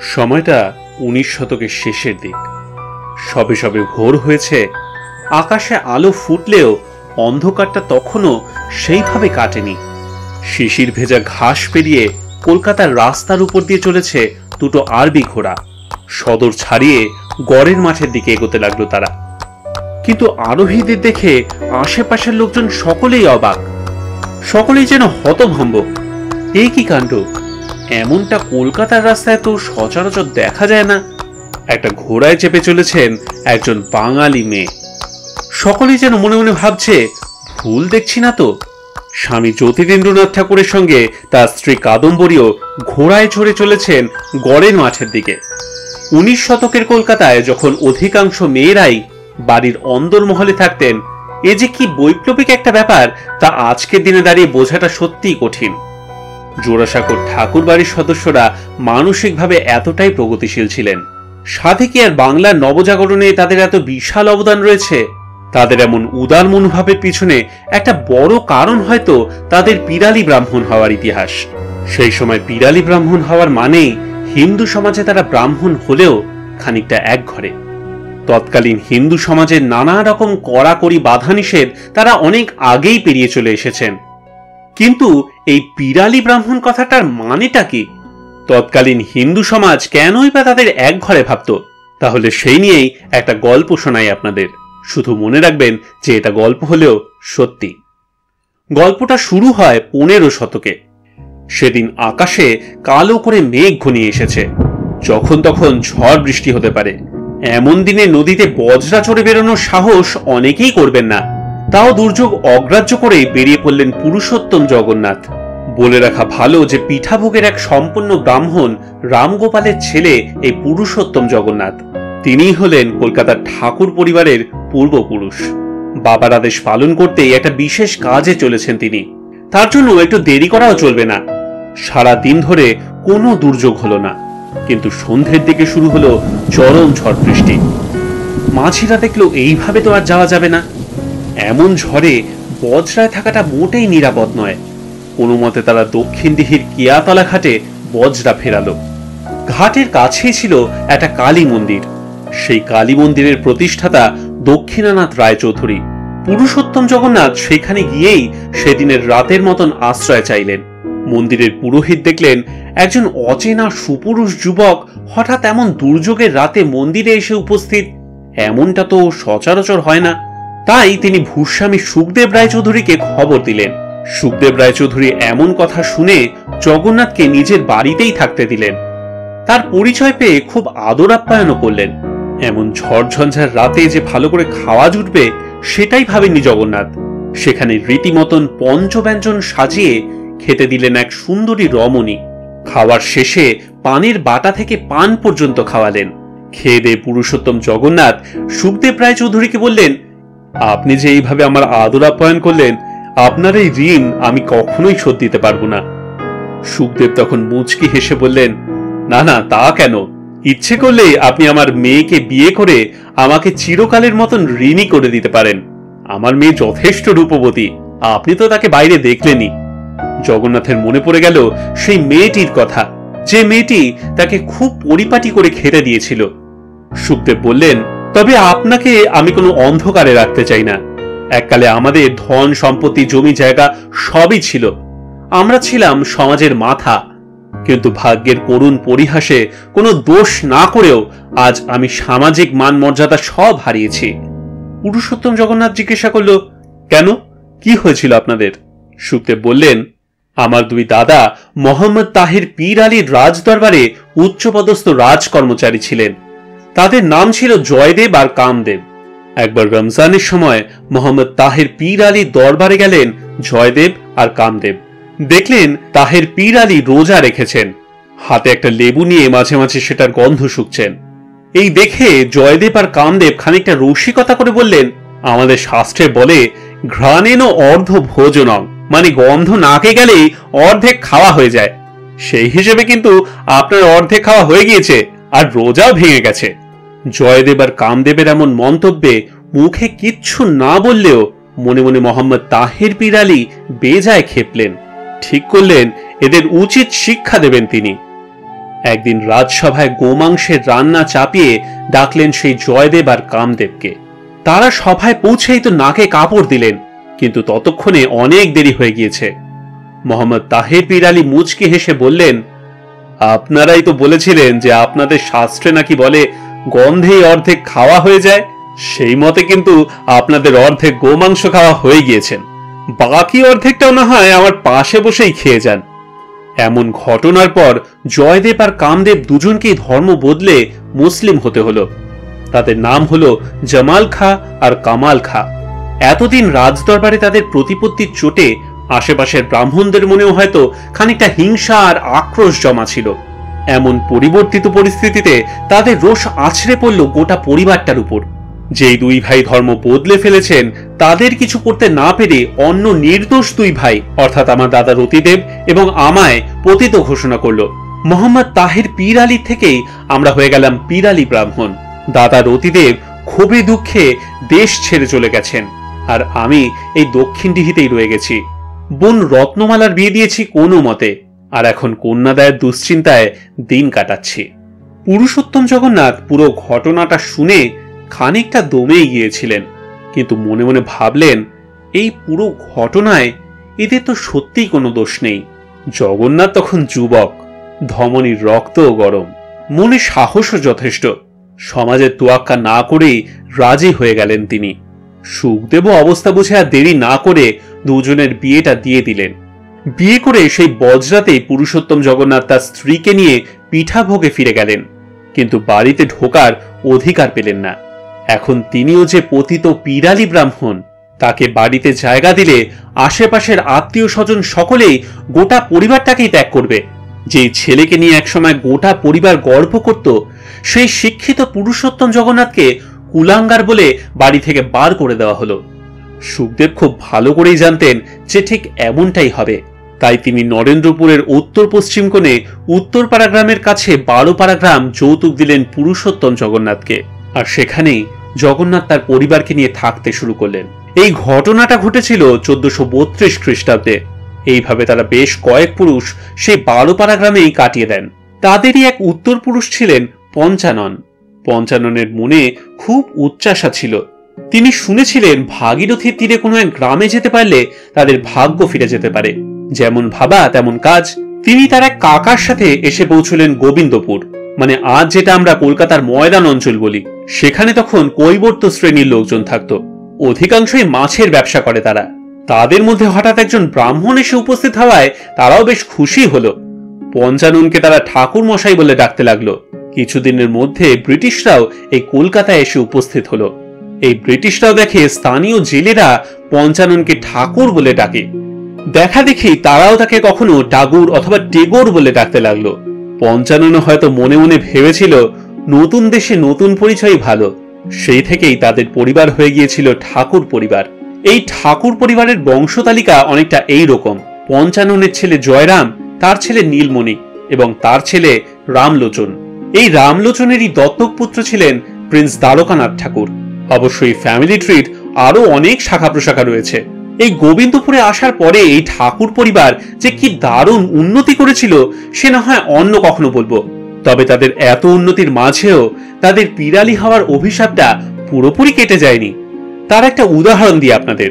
সময়টা উনিশ শতকের শেষের দিক। সবে সবে ভোর হয়েছে, আকাশে আলো ফুটলেও অন্ধকারটা তখনও সেইভাবে কাটেনি। শিশির ভেজা ঘাস পেরিয়ে কলকাতার রাস্তার উপর দিয়ে চলেছে দুটো আরবি ঘোড়া। সদর ছাড়িয়ে গড়ের মাঠের দিকে এগোতে লাগল তারা। কিন্তু আরোহীদের দেখে আশেপাশের লোকজন সকলেই অবাক। সকলেই যেন হতভম্ব। এই কি কাণ্ড? এমনটা কলকাতার রাস্তায় তো সচরাচর দেখা যায় না। একটা ঘোড়ায় চেপে চলেছেন একজন বাঙালি মেয়ে। সকলেই যেন মনে মনে ভাবছে, ভুল দেখছি না তো? স্বামী জ্যোতিরেন্দ্রনাথ ঠাকুরের সঙ্গে তার স্ত্রী কাদম্বরীও ঘোড়ায় চড়ে চলেছেন গড়ের মাঠের দিকে। উনিশ শতকের কলকাতায় যখন অধিকাংশ মেয়েরাই বাড়ির অন্দরমহলে থাকতেন, এ যে কি বৈপ্লবিক একটা ব্যাপার, তা আজকের দিনে দাঁড়িয়ে বোঝাটা সত্যিই কঠিন। জোড়াসাঁকোর ঠাকুর বাড়ির সদস্যরা মানসিকভাবে এতটাই প্রগতিশীল ছিলেন। সাথে কি আর বাংলার নবজাগরণে তাদের এত বিশাল অবদান রয়েছে? তাদের এমন উদার মনোভাবের পিছনে একটা বড় কারণ হয়তো তাদের পিরালি ব্রাহ্মণ হওয়ার ইতিহাস। সেই সময় পিরালি ব্রাহ্মণ হওয়ার মানেই হিন্দু সমাজে তারা ব্রাহ্মণ হলেও খানিকটা এক ঘরে। তৎকালীন হিন্দু সমাজের নানা রকম কড়াকড়ি বাধা নিষেধ তারা অনেক আগেই পেরিয়ে চলে এসেছেন। কিন্তু এই পিরালি ব্রাহ্মণ কথাটার মানেটা কি? তৎকালীন হিন্দু সমাজ কেনই বা তাদের এক ঘরে ভাবত? তাহলে সেই নিয়েই একটা গল্প শোনাই আপনাদের। শুধু মনে রাখবেন যে এটা গল্প হলেও সত্যি। গল্পটা শুরু হয় পনেরো শতকে। সেদিন আকাশে কালো করে মেঘ ঘনিয়ে এসেছে। যখন তখন ঝড় বৃষ্টি হতে পারে। এমন দিনে নদীতে বজরা চড়ে বেরোনোর সাহস অনেকেই করবেন না। তাও দুর্যোগ অগ্রাহ্য করে বেরিয়ে পড়লেন পুরুষোত্তম জগন্নাথ। বলে রাখা ভালো যে পিঠাভোগের এক সম্পূর্ণ ব্রাহ্মণ রামগোপালের ছেলে এই পুরুষোত্তম জগন্নাথ। তিনিই হলেন কলকাতার ঠাকুর পরিবারের পূর্বপুরুষ। বাবার আদেশ পালন করতেই একটা বিশেষ কাজে চলেছেন তিনি। তার জন্য একটু দেরি করাও চলবে না। সারা দিন ধরে কোনো দুর্যোগ হলো না। কিন্তু সন্ধ্যের দিকে শুরু হলো চরম ঝড় বৃষ্টি। মাঝিরা দেখল এইভাবে তো আর যাওয়া যাবে না। এমন ঝড়ে বজরায় থাকাটা মোটেই নিরাপদ নয়। কোনো মতে তারা দক্ষিণ দিহির কিয়াতলা ঘাটে বজরা ফেরালো। ঘাটের কাছেই ছিল একটা কালী মন্দির। সেই কালী মন্দিরের প্রতিষ্ঠাতা দক্ষিণানাথ রায়চৌধুরী। পুরুষোত্তম জগন্নাথ সেখানে গিয়েই সেদিনের রাতের মতন আশ্রয় চাইলেন। মন্দিরের পুরোহিত দেখলেন একজন অচেনা সুপুরুষ যুবক হঠাৎ এমন দুর্যোগের রাতে মন্দিরে এসে উপস্থিত। এমনটা তো সচরাচর হয় না। তাই তিনি ভূস্বামী সুখদেব রায়চৌধুরীকে খবর দিলেন। সুখদেব রায়চৌধুরী এমন কথা শুনে জগন্নাথকে নিজের বাড়িতেই থাকতে দিলেন। তার পরিচয় পেয়ে খুব আদর আপ্যায়নও করলেন। এমন ঝড়ঝঞ্ঝার রাতে যে ভালো করে খাওয়া জুটবে, সেটাই ভাবেননি জগন্নাথ। সেখানে রীতিমতন পঞ্চব্যঞ্জন সাজিয়ে খেতে দিলেন এক সুন্দরী রমণী। খাওয়ার শেষে পানের বাটা থেকে পান পর্যন্ত খাওয়ালেন। খেয়ে দে পুরুষোত্তম জগন্নাথ সুখদেব রায় চৌধুরীকে বললেন আপনি যে এইভাবে আমার আদর আপ্যায়ন করলেন, আপনার এই ঋণ আমি কখনোই শোধ দিতে পারব না। সুখদেব তখন মুচকি হেসে বললেন, না না, তা কেন? ইচ্ছে করলে আপনি আমার মেয়েকে বিয়ে করে আমাকে চিরকালের মতন ঋণী করে দিতে পারেন। আমার মেয়ে যথেষ্ট রূপবতী, আপনি তো তাকে বাইরে দেখলেনই। জগন্নাথের মনে পড়ে গেল সেই মেয়েটির কথা, যে মেয়েটি তাকে খুব পরিপাটি করে খেতে দিয়েছিল। সুখদেব বললেন তবে আপনাকে আমি কোনো অন্ধকারে রাখতে চাই না। এককালে আমাদের ধন, সম্পত্তি, জমি, জায়গা সবই ছিল। আমরা ছিলাম সমাজের মাথা। কিন্তু ভাগ্যের করুণ পরিহাসে কোনো দোষ না করেও আজ আমি সামাজিক মান মর্যাদা সব হারিয়েছি। পুরুষোত্তম জগন্নাথ জিজ্ঞাসা করল, কেন? কি হয়েছিল আপনাদের? সুখদেব বললেন, আমার দুই দাদা মোহাম্মদ তাহির পীর আলীর রাজদরবারে উচ্চপদস্থ রাজ কর্মচারী ছিলেন। তাদের নাম ছিল জয়দেব আর কামদেব। একবার রমজানের সময় মোহাম্মদ তাহের পীর আলী দরবারে গেলেন জয়দেব আর কামদেব। দেখলেন তাহের পীর আলী রোজা রেখেছেন। হাতে একটা লেবু নিয়ে মাঝে মাঝে সেটার গন্ধ শুকছেন। এই দেখে জয়দেব আর কামদেব খানিকটা রসিকতা করে বললেন, আমাদের শাস্ত্রে বলে, ঘ্রাণেন অর্ধ ভোজনং মানে গন্ধ নাকে গেলেই অর্ধেক খাওয়া হয়ে যায়। সেই হিসেবে কিন্তু আপনার অর্ধেক খাওয়া হয়ে গিয়েছে আর রোজাও ভেঙে গেছে। জয়দেব আর কামদেবের এমন মন্তব্যে মুখে কিচ্ছু না বললেও মনে মনে মোহাম্মদ তাহের পীর আলী বেজায় খেপলেন। ঠিক করলেন, এদের উচিত শিক্ষা দেবেন তিনি। একদিন রাজসভায় গোমাংসের রান্না চাপিয়ে ডাকলেন সেই জয়দেব আর কামদেবকে। তারা সভায় পৌঁছেই তো নাকে কাপড় দিলেন, কিন্তু ততক্ষণে অনেক দেরি হয়ে গিয়েছে। মোহাম্মদ তাহের পীর আলী মুচকি হেসে বললেন, আপনারাই তো বলেছিলেন যে আপনাদের শাস্ত্রে নাকি বলে গন্ধেই অর্ধেক খাওয়া হয়ে যায়। সেই মতে কিন্তু আপনাদের অর্ধেক গোমাংস খাওয়া হয়ে গিয়েছেন। বাকি অর্ধেকটাও না হয় আমার পাশে বসেই খেয়ে যান। এমন ঘটনার পর জয়দেব আর কামদেব দুজনকেই ধর্ম বদলে মুসলিম হতে হলো। তাদের নাম হলো জামাল খা আর কামাল খা। এতদিন রাজদরবারে তাদের প্রতিপত্তির চোটে আশেপাশের ব্রাহ্মণদের মনেও হয়তো খানিকটা হিংসা আর আক্রোশ জমা ছিল। এমন পরিবর্তিত পরিস্থিতিতে তাদের রোষ আছড়ে পড়ল গোটা পরিবারটার উপর। যেই দুই ভাই ধর্ম বদলে ফেলেছেন, তাদের কিছু করতে না পেরে অন্য নির্দোষ দুই ভাই, অর্থাৎ আমার দাদা রতিদেব এবং আমায় পতিত ঘোষণা করল। মোহাম্মদ তাহের পীর আলী থেকেই আমরা হয়ে গেলাম পীর আলী ব্রাহ্মণ। দাদা রতিদেব খুবই দুঃখে দেশ ছেড়ে চলে গেছেন। আর আমি এই দক্ষিণ ডিহিতেই রয়ে গেছি। বোন রত্নমালার বিয়ে দিয়েছি কোনো মতে। আর এখন কন্যাদায়ের দুশ্চিন্তায় দিন কাটাচ্ছি। পুরুষোত্তম জগন্নাথ পুরো ঘটনাটা শুনে খানিকটা দমেই গিয়েছিলেন, কিন্তু মনে মনে ভাবলেন, এই পুরো ঘটনায় এদের তো সত্যিই কোনো দোষ নেই। জগন্নাথ তখন যুবক, ধমনীর রক্তও গরম, মনে সাহসও যথেষ্ট। সমাজের তোয়াক্কা না করেই রাজি হয়ে গেলেন তিনি। সুখদেব অবস্থা বুঝে আর দেরি না করে দুজনের বিয়েটা দিয়ে দিলেন। বিয়ে করে সেই বজ্রাতেই পুরুষোত্তম জগন্নাথ তার স্ত্রীকে নিয়ে পিঠা ভোগে ফিরে গেলেন, কিন্তু বাড়িতে ঢোকার অধিকার পেলেন না। এখন তিনিও যে পতিত পিরালি ব্রাহ্মণ, তাকে বাড়িতে জায়গা দিলে আশেপাশের আত্মীয় স্বজন সকলেই গোটা পরিবারটাকেই ত্যাগ করবে। যে ছেলেকে নিয়ে একসময় গোটা পরিবার গর্ব করত, সেই শিক্ষিত পুরুষোত্তম জগন্নাথকে কুলাঙ্গার বলে বাড়ি থেকে বার করে দেওয়া হলো। সুখদেব খুব ভালো করেই জানতেন যে ঠিক এমনটাই হবে। তাই তিনি নরেন্দ্রপুরের উত্তর পশ্চিম কোণে উত্তরপাড়া গ্রামের কাছে বারোপাড়া গ্রাম যৌতুক দিলেন পুরুষোত্তম জগন্নাথকে। আর সেখানেই জগন্নাথ তার পরিবারকে নিয়ে থাকতে শুরু করলেন। এই ঘটনাটা ঘটেছিল চোদ্দশো বত্রিশ খ্রিস্টাব্দে। এইভাবে তারা বেশ কয়েক পুরুষ সেই বারোপাড়া গ্রামেই কাটিয়ে দেন। তাদেরই এক উত্তর পুরুষ ছিলেন পঞ্চানন। পঞ্চাননের মনে খুব উচ্চাসা ছিল। তিনি শুনেছিলেন ভাগীরথীর তীরে কোনো এক গ্রামে যেতে পারলে তাদের ভাগ্য ফিরে যেতে পারে। যেমন ভাবা, তেমন কাজ। তিনি তার এক কাকার সাথে এসে পৌঁছলেন গোবিন্দপুর। মানে আজ যেটা আমরা কলকাতার ময়দান অঞ্চল বলি, সেখানে তখন কৈবর্ত শ্রেণির লোকজন থাকতো। অধিকাংশই মাছের ব্যবসা করে তারা। তাদের মধ্যে হঠাৎ একজন ব্রাহ্মণ এসে উপস্থিত হওয়ায় তারাও বেশ খুশি হলো। পঞ্চাননকে তারা ঠাকুর মশাই বলে ডাকতে লাগল। কিছুদিনের মধ্যে ব্রিটিশরাও এই কলকাতায় এসে উপস্থিত হলো। এই ব্রিটিশরাও দেখে স্থানীয় জেলেরা পঞ্চাননকে ঠাকুর বলে ডাকে। দেখা দেখি তারাও তাকে কখনো টাগুর অথবা টেগোর বলে ডাকতে লাগল। পঞ্চানন হয়তো মনে মনে ভেবেছিল, নতুন দেশে নতুন পরিচয় ভালো। সেই থেকেই তাদের পরিবার হয়ে গিয়েছিল ঠাকুর পরিবার। এই ঠাকুর পরিবারের বংশতালিকা অনেকটা এই রকম। পঞ্চাননের ছেলে জয়রাম, তার ছেলে নীলমণি এবং তার ছেলে রামলোচন। এই রামলোচনেরই দত্তক পুত্র ছিলেন প্রিন্স দ্বারকানাথ ঠাকুর। অবশ্যই ফ্যামিলি ট্রিট আরও অনেক শাখা প্রশাখা রয়েছে। এই গোবিন্দপুরে আসার পরে এই ঠাকুর পরিবার যে কি দারুণ উন্নতি করেছিল, সে না হয় অন্য কখনো বলব। তবে তাদের এত উন্নতির মাঝেও তাদের পিরালি হওয়ার অভিশাপটা পুরোপুরি কেটে যায়নি। তার একটা উদাহরণ দিই আপনাদের।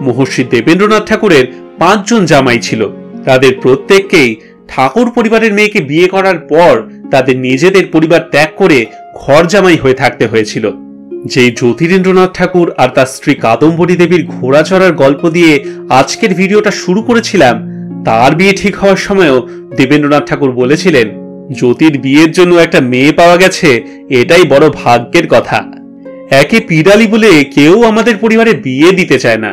মহর্ষি দেবেন্দ্রনাথ ঠাকুরের পাঁচজন জামাই ছিল। তাদের প্রত্যেককেই ঠাকুর পরিবারের মেয়েকে বিয়ে করার পর তাদের নিজেদের পরিবার ত্যাগ করে ঘর জামাই হয়ে থাকতে হয়েছিল। যেই জ্যোতিরেন্দ্রনাথ ঠাকুর আর তার স্ত্রী কাদম্বরী দেবীর ঘোড়া চড়ার গল্প দিয়ে আজকের ভিডিওটা শুরু করেছিলাম, তার বিয়ে ঠিক হওয়ার সময়ও দেবেন্দ্রনাথ ঠাকুর বলেছিলেন, জ্যোতির বিয়ের জন্য একটা মেয়ে পাওয়া গেছে, এটাই বড় ভাগ্যের কথা। একে পিডালি বলে কেউ আমাদের পরিবারে বিয়ে দিতে চায় না।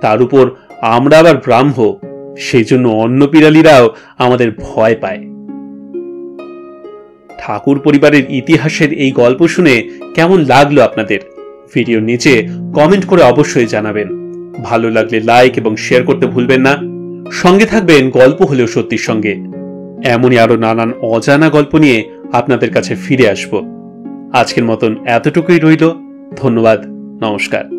তার উপর আমরা আবার ব্রাহ্ম, সেই জন্য অন্য পিরালিরাও আমাদের ভয় পায়। ঠাকুর পরিবারের ইতিহাসের এই গল্প শুনে কেমন লাগল আপনাদের? ভিডিওর নিচে কমেন্ট করে অবশ্যই জানাবেন। ভালো লাগলে লাইক এবং শেয়ার করতে ভুলবেন না। সঙ্গে থাকবেন গল্প হলেও সত্যির সঙ্গে। এমনই আরও নানান অজানা গল্প নিয়ে আপনাদের কাছে ফিরে আসব। আজকের মতন এতটুকুই রইল। ধন্যবাদ। নমস্কার।